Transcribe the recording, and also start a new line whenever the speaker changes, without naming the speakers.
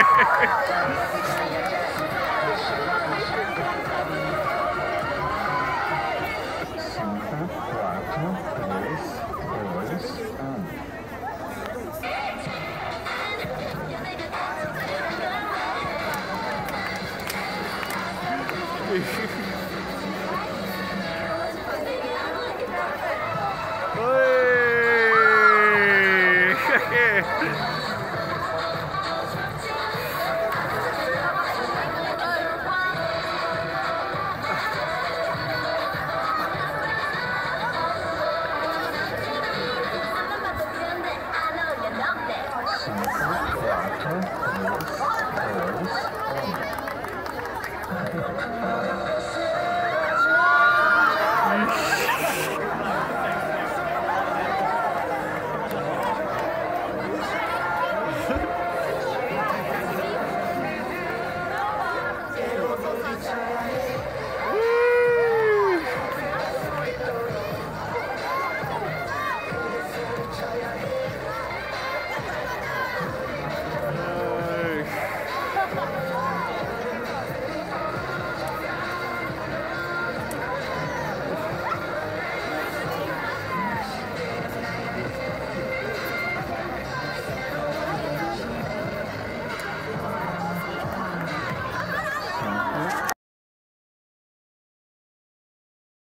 Hey!
Huh?